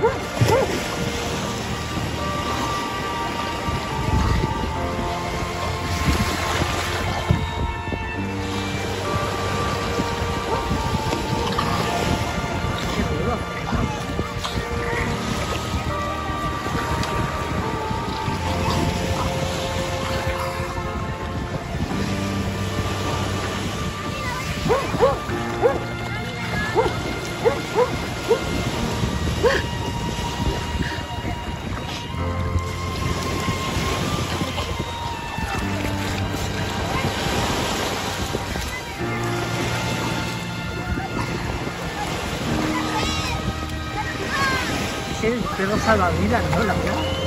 Woo! Woo! Sí, pero salvavidas, ¿no? La verdad.